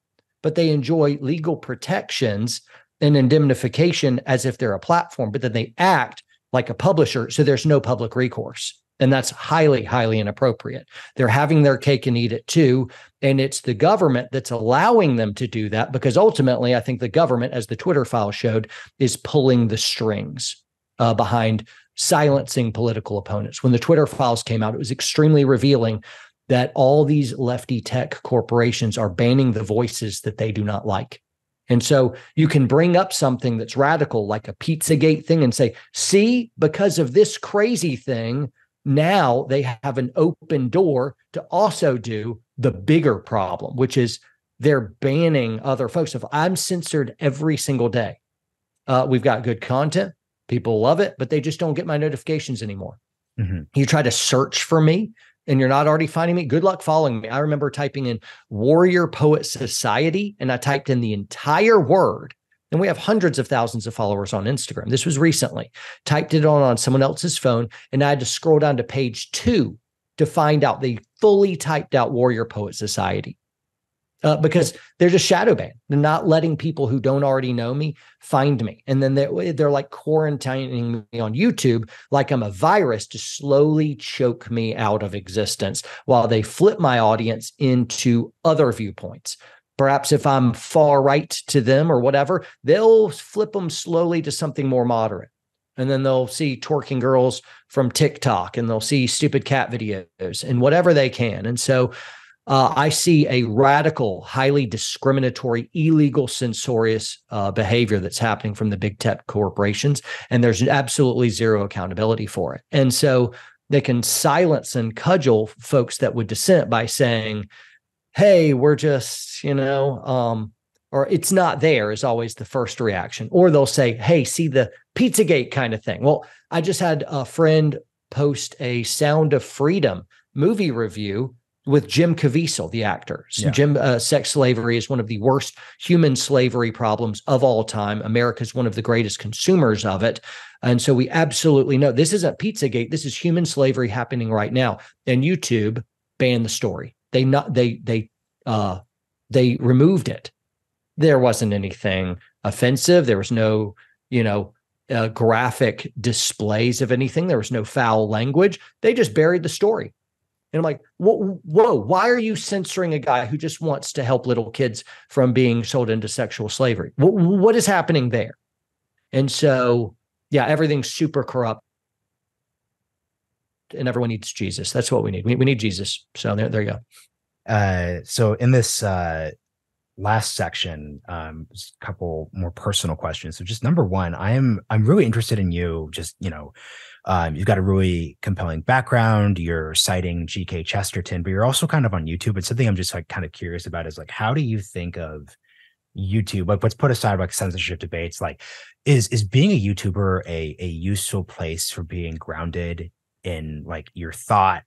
But they enjoy legal protections and indemnification as if they're a platform, but then they act like a publisher. So there's no public recourse. And that's highly, highly inappropriate. They're having their cake and eat it too. And it's the government that's allowing them to do that because ultimately, I think the government, as the Twitter file showed, is pulling the strings uh, behind silencing political opponents. When the Twitter files came out, it was extremely revealing that all these lefty tech corporations are banning the voices that they do not like. And so you can bring up something that's radical, like a Pizzagate thing, and say, see, because of this crazy thing, now they have an open door to also do the bigger problem, which is they're banning other folks. If I'm censored every single day, uh, we've got good content, people love it, but they just don't get my notifications anymore. Mm-hmm. You try to search for me and you're not already finding me, good luck following me. I remember typing in Warrior Poet Society and I typed in the entire word. And we have hundreds of thousands of followers on Instagram. This was recently. Typed it on on someone else's phone and I had to scroll down to page two to find out the fully typed out Warrior Poet Society uh, because they're just shadow banned. They're not letting people who don't already know me find me. And then they're, they're like quarantining me on YouTube like I'm a virus to slowly choke me out of existence while they flip my audience into other viewpoints. Perhaps if I'm far right to them or whatever, they'll flip them slowly to something more moderate. And then they'll see twerking girls from TikTok and they'll see stupid cat videos and whatever they can. And so uh, I see a radical, highly discriminatory, illegal, censorious uh, behavior that's happening from the big tech corporations, and there's absolutely zero accountability for it. And so they can silence and cudgel folks that would dissent by saying, "Hey, we're just, you know." Um, or it's not there is always the first reaction. Or they'll say, hey, see the Pizzagate kind of thing. Well, I just had a friend post a Sound of Freedom movie review with Jim Caviezel, the actor. Yeah. Jim, uh, sex slavery is one of the worst human slavery problems of all time. America is one of the greatest consumers of it. And so we absolutely know this isn't Pizzagate. This is human slavery happening right now. And YouTube banned the story. They not they they uh they removed it. There wasn't anything offensive. There was no, you know, uh, graphic displays of anything. There was no foul language. They just buried the story. And I'm like, whoa, whoa, why are you censoring a guy who just wants to help little kids from being sold into sexual slavery? what, what is happening there? And so, yeah, everything's super corrupt. And everyone needs Jesus. That's what we need. We, we need Jesus. So there, there you go. Uh, so in this uh, last section, um, a couple more personal questions. So just number one, I am I'm really interested in you. Just you know, um, you've got a really compelling background. You're citing G.K. Chesterton, but you're also kind of on YouTube. And something I'm just like kind of curious about is like, how do you think of YouTube? Like, let's put aside like censorship debates. Like, is is being a YouTuber a a useful place for being grounded in like your thought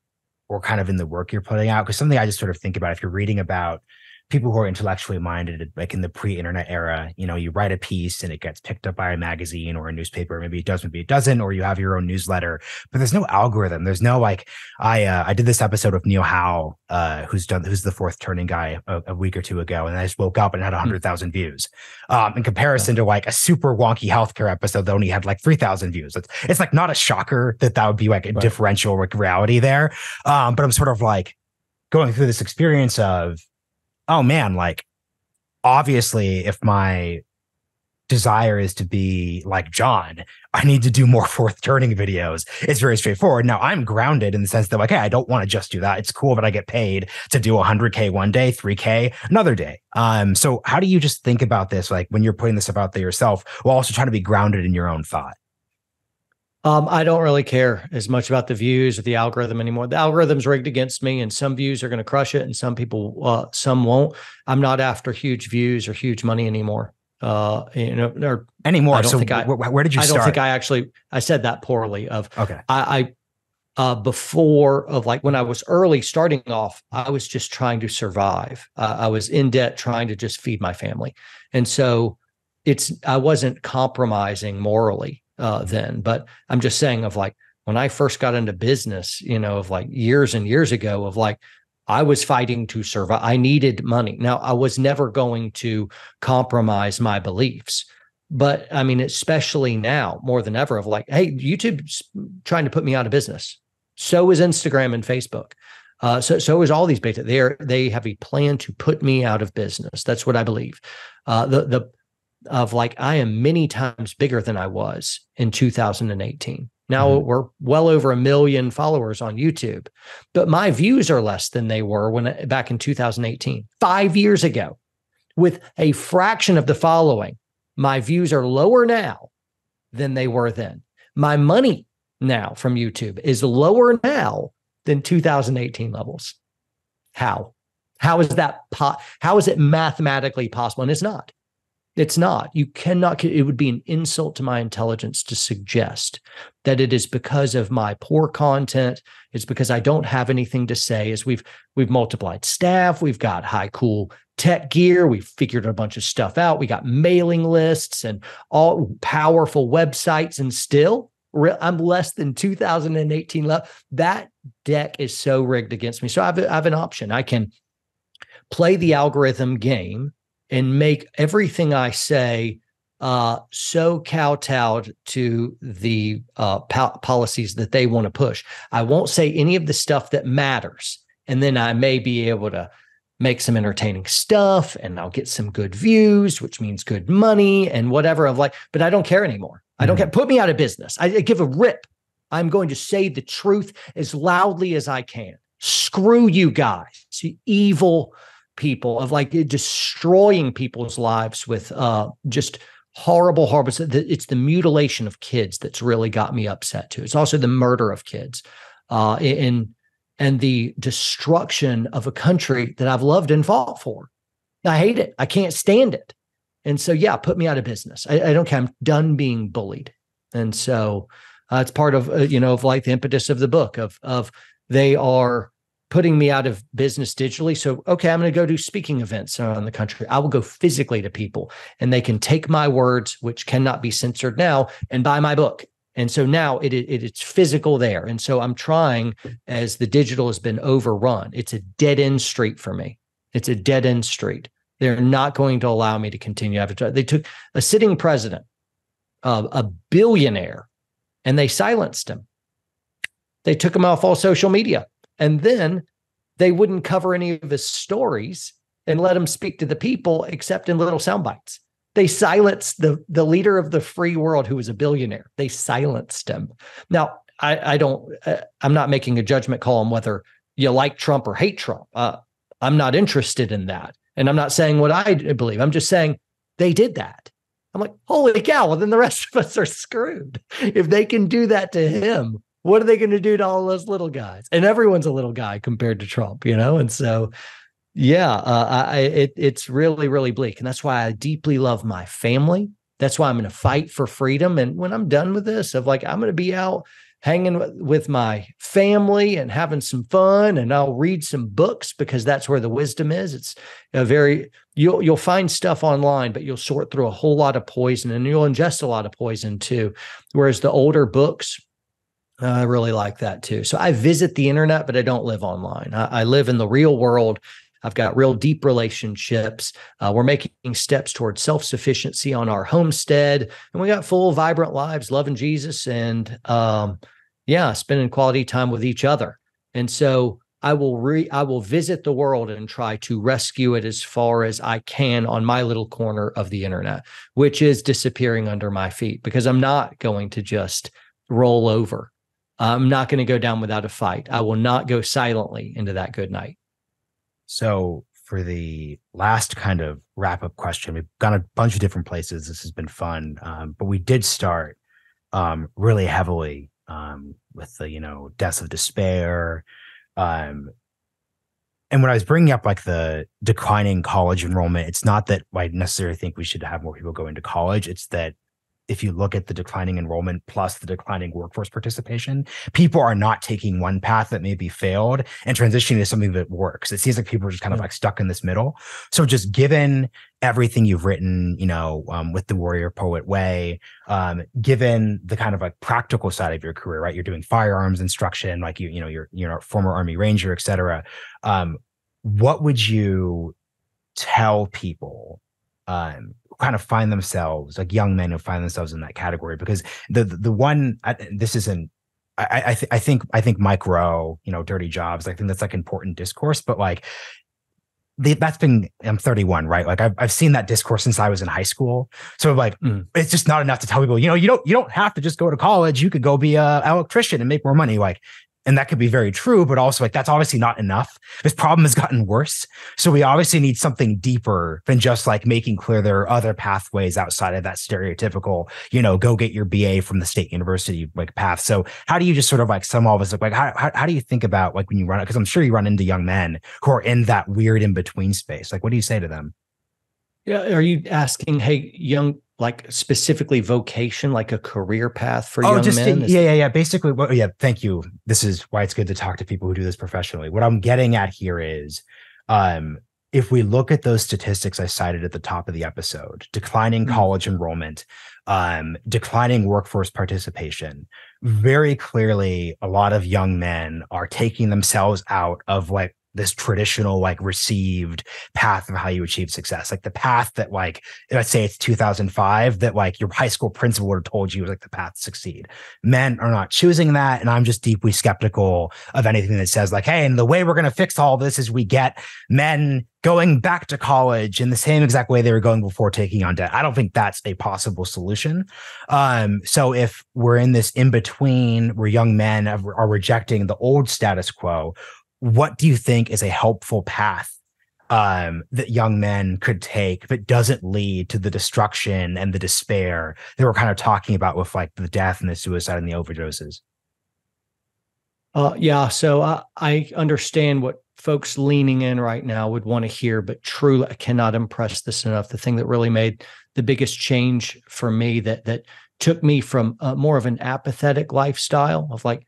or kind of in the work you're putting out? Because something I just sort of think about if you're reading about people who are intellectually minded, like in the pre-internet era, you know, you write a piece and it gets picked up by a magazine or a newspaper. Maybe it does, maybe it doesn't, or you have your own newsletter. But there's no algorithm. There's no like. I uh, I did this episode with Neil Howe, uh, who's done who's the fourth turning guy a, a, week or two ago, and I just woke up and had hmm. hundred thousand views. Um, in comparison to like a super wonky healthcare episode that only had like three thousand views. It's it's like not a shocker that that would be like a right. differential reality there. Um, but I'm sort of like going through this experience of oh man, like obviously if my desire is to be like John, I need to do more fourth turning videos. It's very straightforward. Now I'm grounded in the sense that like, hey, I don't want to just do that. It's cool that I get paid to do 100k one day, 3k another day. Um, so how do you just think about this, like when you're putting this about there yourself, while also trying to be grounded in your own thought? Um, I don't really care as much about the views or the algorithm anymore. The algorithm's rigged against me, and some views are going to crush it, and some people, uh, some won't. I'm not after huge views or huge money anymore. Uh, you know, or anymore. I don't so think I, where, did you? I don't think I actually I said that poorly. Of okay, I, I uh, before of like when I was early starting off, I was just trying to survive. Uh, I was in debt, trying to just feed my family, and so it's I wasn't compromising morally uh, then. But I'm just saying, of like when I first got into business, you know, of like years and years ago, of like I was fighting to survive. I needed money. Now, I was never going to compromise my beliefs. But I mean, especially now more than ever, of like, hey, YouTube's trying to put me out of business. So is Instagram and Facebook. Uh, so so is all these beta. They are, they have a plan to put me out of business. That's what I believe. Uh, the the of like I am many times bigger than I was in 2018. Now mm-hmm. we're well over a million followers on YouTube, but my views are less than they were when back in 2018, 5 years ago. With a fraction of the following, my views are lower now than they were then. My money now from YouTube is lower now than 2018 levels. How? How is that po- how is it mathematically possible? And it's not. It's not. You cannot, it would be an insult to my intelligence to suggest that it is because of my poor content. It's because I don't have anything to say. As we've we've multiplied staff, we've got high cool tech gear, we've figured a bunch of stuff out. We got mailing lists and all powerful websites, and still I'm less than 2018 level. That deck is so rigged against me. So I have, I have an option. I can play the algorithm game and make everything I say uh, so kowtowed to the uh, po- policies that they want to push. I won't say any of the stuff that matters. And then I may be able to make some entertaining stuff and I'll get some good views, which means good money and whatever of like, but I don't care anymore. Mm-hmm. I don't mm-hmm. care. Put me out of business. I, I give a rip. I'm going to say the truth as loudly as I can. Screw you guys, you evil people of like destroying people's lives with uh, just horrible, horrible. It's the mutilation of kids that's really got me upset too. It's also the murder of kids, uh, and and the destruction of a country that I've loved and fought for. I hate it. I can't stand it. And so, yeah, put me out of business. I, I don't care. I'm done being bullied. And so, uh, it's part of uh, you know of like the impetus of the book of of they are putting me out of business digitally. So, okay, I'm going to go do speaking events around the country. I will go physically to people and they can take my words, which cannot be censored now, and buy my book. And so now it, it it's physical there. And so I'm trying as the digital has been overrun. It's a dead end street for me. It's a dead end street. They're not going to allow me to continue advertising. They took a sitting president, uh, a billionaire, and they silenced him. They took him off all social media. And then they wouldn't cover any of his stories and let him speak to the people except in little sound bites. They silenced the, the leader of the free world who was a billionaire. They silenced him. Now, I, I don't, uh, I'm not making a judgment call on whether you like Trump or hate Trump. Uh, I'm not interested in that. And I'm not saying what I believe. I'm just saying they did that. I'm like, holy cow. Well, then the rest of us are screwed. If they can do that to him, what are they going to do to all those little guys? And everyone's a little guy compared to Trump, you know? And so, yeah, uh, I, it, it's really, really bleak. And that's why I deeply love my family. That's why I'm going to fight for freedom. And when I'm done with this, of like, I'm going to be out hanging with my family and having some fun and I'll read some books because that's where the wisdom is. It's a very you'll you'll find stuff online but you'll sort through a whole lot of poison and you'll ingest a lot of poison too. Whereas the older books I really like that too. So I visit the internet, but I don't live online. I, I live in the real world. I've got real deep relationships. Uh, we're making steps towards self sufficiency on our homestead, and we got full, vibrant lives, loving Jesus, and um, yeah, spending quality time with each other. And so I will re I will visit the world and try to rescue it as far as I can on my little corner of the internet, which is disappearing under my feet because I'm not going to just roll over. I'm not going to go down without a fight. I will not go silently into that good night. So, for the last kind of wrap up question, we've gone a bunch of different places. This has been fun, um, but we did start um, really heavily um, with the you know deaths of despair. Um, and when I was bringing up like the declining college enrollment, it's not that I necessarily think we should have more people go into college. It's that if you look at the declining enrollment plus the declining workforce participation, people are not taking one path that maybe failed and transitioning to something that works. It seems like people are just kind of like stuck in this middle. So just given everything you've written, you know, um, with the warrior poet way, um, given the kind of like practical side of your career, right? You're doing firearms instruction, like you, you know, you're you're a former Army Ranger, et cetera. Um, what would you tell people um, kind of find themselves like young men who find themselves in that category because the the, the one I, this isn't I I, th- I think I think Mike Rowe you know dirty jobs I think that's like important discourse but like the, that's been I'm 31 right? Like I've, I've seen that discourse since I was in high school. So like mm. it's just not enough to tell people you know you don't you don't have to just go to college. You could go be a electrician and make more money. Like and that could be very true, but also like that's obviously not enough. This problem has gotten worse. So we obviously need something deeper than just like making clear there are other pathways outside of that stereotypical, you know, go get your BA from the state university like path. So how do you just sort of like sum all this up? Like how, how, how do you think about like when you run it? Because I'm sure you run into young men who are in that weird in between space. Like what do you say to them? Yeah. Are you asking, hey, young like specifically vocation, like a career path for oh, young just, men? Yeah, yeah, yeah. Basically, well, yeah. Thank you. This is why it's good to talk to people who do this professionally. What I'm getting at here is, um, if we look at those statistics I cited at the top of the episode, declining mm-hmm. college enrollment, um, declining workforce participation, very clearly, a lot of young men are taking themselves out of like this traditional like received path of how you achieve success like the path that like let's say it's 2005 that like your high school principal would have told you was like the path to succeed men are not choosing that and i'm just deeply skeptical of anything that says like hey and the way we're going to fix all this is we get men going back to college in the same exact way they were going before taking on debt. I don't think that's a possible solution. Um, so if we're in this in between where young men are rejecting the old status quo, what do you think is a helpful path um, that young men could take that doesn't lead to the destruction and the despair that we're kind of talking about with like the death and the suicide and the overdoses? Uh, yeah, so I, I understand what folks leaning in right now would want to hear, but truly, I cannot impress this enough. The thing that really made the biggest change for me that that took me from uh, more of an apathetic lifestyle of like,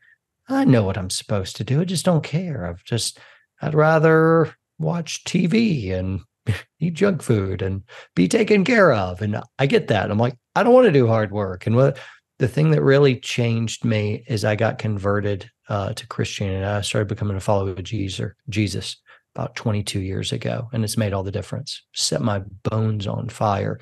I know what I'm supposed to do. I just don't care. I've just, I'd rather watch TV and eat junk food and be taken care of. And I get that. I'm like, I don't want to do hard work. And what the thing that really changed me is I got converted uh, to Christianity. I started becoming a follower of Jesus, Jesus about 22 years ago, and it's made all the difference. Set my bones on fire.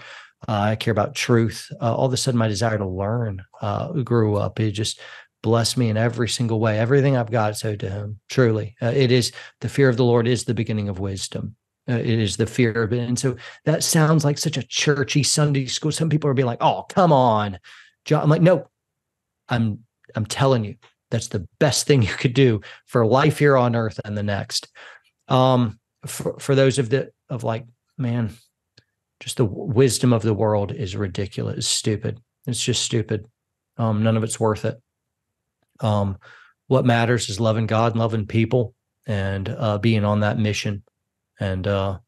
Uh, I care about truth. Uh, all of a sudden, my desire to learn uh, grew up. It just bless me in every single way. Everything I've got, so to him. Truly, uh, it is the fear of the Lord is the beginning of wisdom. Uh, it is the fear of it, and so that sounds like such a churchy Sunday school. Some people are being like, "Oh, come on, John." I'm like, no, I'm I'm telling you, that's the best thing you could do for life here on earth and the next. Um, for for those of the of like, man, just the wisdom of the world is ridiculous, it's stupid. It's just stupid. Um, none of it's worth it. Um, what matters is loving God and loving people and uh, being on that mission. And, uh,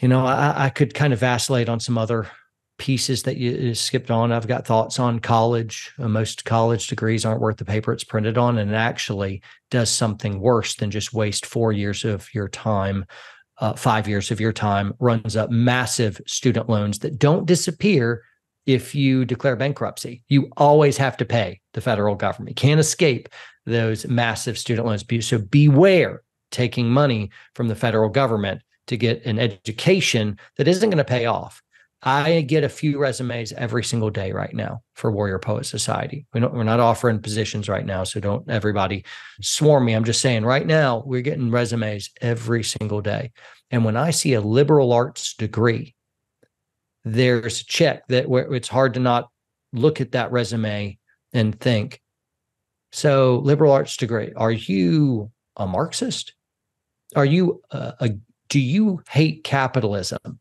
you know, I, I could kind of vacillate on some other pieces that you skipped on. I've got thoughts on college. Uh, most college degrees aren't worth the paper it's printed on, and it actually does something worse than just waste four years of your time, uh, five years of your time, runs up massive student loans that don't disappear if you declare bankruptcy. You always have to pay the federal government. You can't escape those massive student loans. So beware taking money from the federal government to get an education that isn't going to pay off. I get a few resumes every single day right now for Warrior Poet Society. We are not offering positions right now, so don't everybody swarm me. I'm just saying right now we're getting resumes every single day. And when I see a liberal arts degree there's a check that where it's hard to not look at that resume and think so liberal arts degree are you a marxist? Are you a, a do you hate capitalism?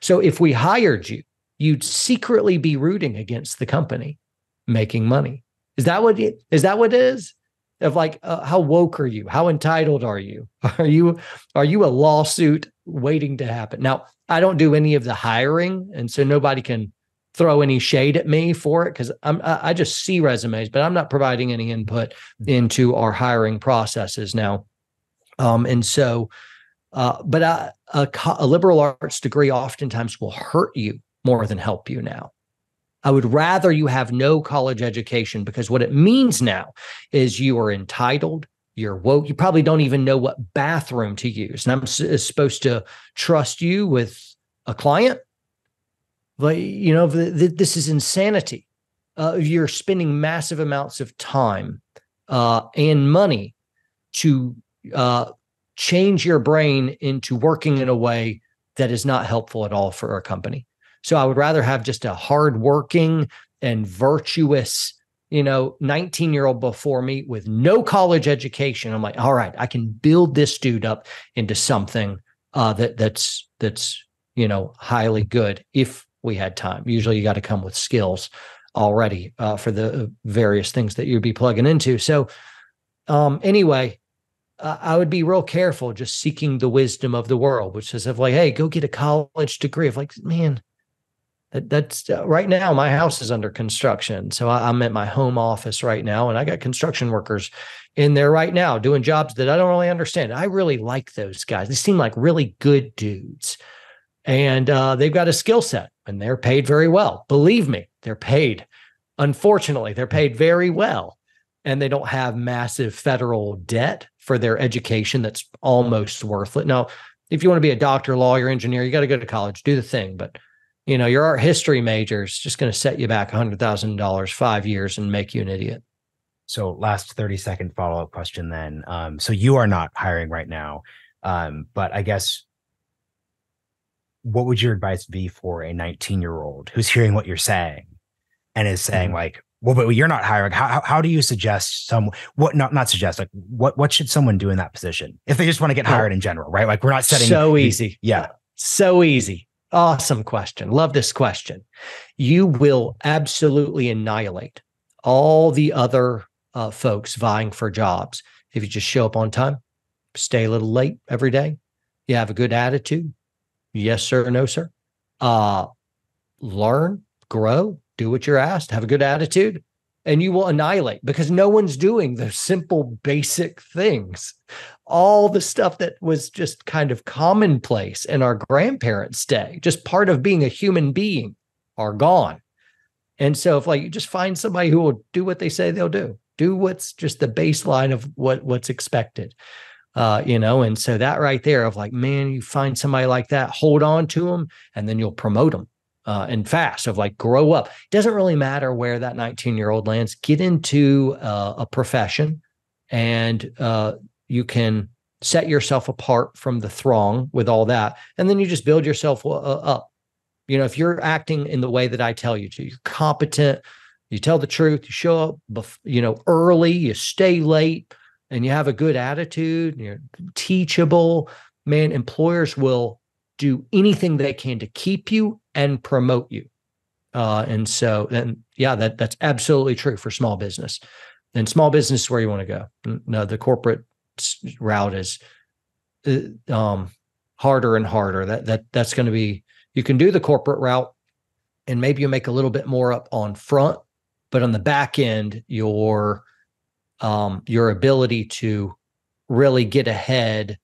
So if we hired you you'd secretly be rooting against the company making money. Is that what it is that what it is? Of like uh, how woke are you? How entitled are you? Are you are you a lawsuit waiting to happen. Now i don't do any of the hiring and so nobody can throw any shade at me for it because i'm i just see resumes but i'm not providing any input into our hiring processes now. Um and so uh but a, a liberal arts degree oftentimes will hurt you more than help you now. I would rather you have no college education because what it means now is you are entitled, you're woke, you probably don't even know what bathroom to use. And I'm supposed to trust you with a client. But, you know, this is insanity. Uh, you're spending massive amounts of time uh, and money to uh, change your brain into working in a way that is not helpful at all for our company. So I would rather have just a hardworking and virtuous you know, 19 year old before me with no college education. I'm like, all right, I can build this dude up into something uh, that that's that's you know highly good if we had time. Usually, you got to come with skills already uh, for the various things that you'd be plugging into. So, um, anyway, uh, I would be real careful just seeking the wisdom of the world, which is of like, hey, go get a college degree. Of like, man, that, that's uh, right now. My house is under construction, so I, I'm at my home office right now, and I got construction workers in there right now doing jobs that I don't really understand. I really like those guys. They seem like really good dudes, and uh, they've got a skill set, and they're paid very well. Believe me, they're paid. Unfortunately, they're paid very well, and they don't have massive federal debt for their education that's almost worthless. Now, if you want to be a doctor, lawyer, engineer, you got to go to college, do the thing. But you know, your art history major is just going to set you back hundred thousand dollars five years and make you an idiot. So, last thirty second follow up question then. Um, so you are not hiring right now, um, but I guess what would your advice be for a 19 year old who's hearing what you're saying and is saying mm-hmm. like well, but you're not hiring. How, how do you suggest some what not not suggest like what what should someone do in that position if they just want to get hired in general, right? Like we're not setting so easy. Yeah. So easy. Awesome question. Love this question. You will absolutely annihilate all the other uh, folks vying for jobs if you just show up on time, stay a little late every day, you have a good attitude. Yes, sir, no, sir. Uh, learn, grow, do what you're asked, have a good attitude, and you will annihilate because no one's doing the simple, basic things. All the stuff that was just kind of commonplace in our grandparents' day, just part of being a human being, are gone. And so, if like you just find somebody who will do what they say they'll do, do what's just the baseline of what what's expected, uh, you know. And so that right there, of like, man, you find somebody like that, hold on to them, and then you'll promote them uh, and fast of like grow up. Doesn't really matter where that 19 year old lands. Get into uh, a profession, and uh, you can set yourself apart from the throng with all that, and then you just build yourself uh, up. You know, if you're acting in the way that I tell you to, you're competent. You tell the truth. You show up, you know, early. You stay late, and you have a good attitude. You're teachable. Man, employers will do anything they can to keep you and promote you. Uh, and so, and yeah, that that's absolutely true for small business. And small business is where you want to go. No, the corporate route is uh, um, harder and harder. That that that's going to be. You can do the corporate route, and maybe you make a little bit more up on front, but on the back end, your um, your ability to really get ahead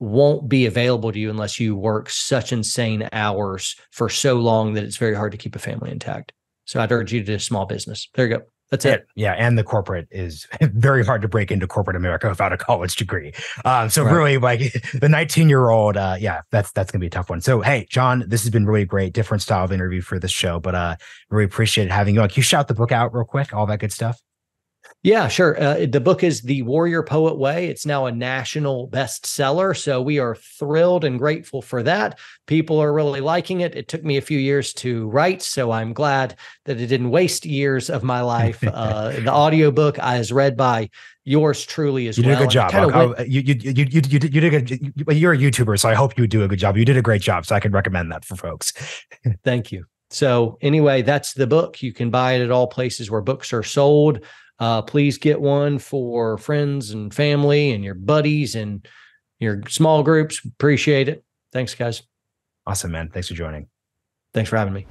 won't be available to you unless you work such insane hours for so long that it's very hard to keep a family intact. So I'd urge you to do small business. There you go. That's it. Yeah, and the corporate is very hard to break into corporate America without a college degree. Um, so right. really, like the 19 year old, uh, yeah, that's that's gonna be a tough one. So hey, John, this has been really great, different style of interview for this show, but uh, really appreciate having you on. Can you shout the book out real quick? All that good stuff. Yeah, sure. Uh, the book is The Warrior Poet Way. It's now a national bestseller. So we are thrilled and grateful for that. People are really liking it. It took me a few years to write. So I'm glad that it didn't waste years of my life. Uh, the audiobook is read by yours truly as you well. Did a good job. Went, you, you, you, you, you, you, did a good, you're a YouTuber, so I hope you do a good job. You did a great job. So I can recommend that for folks. Thank you. So anyway, that's the book. You can buy it at all places where books are sold uh, please get one for friends and family and your buddies and your small groups. Appreciate it. Thanks, guys. Awesome, man. Thanks for joining. Thanks for having me.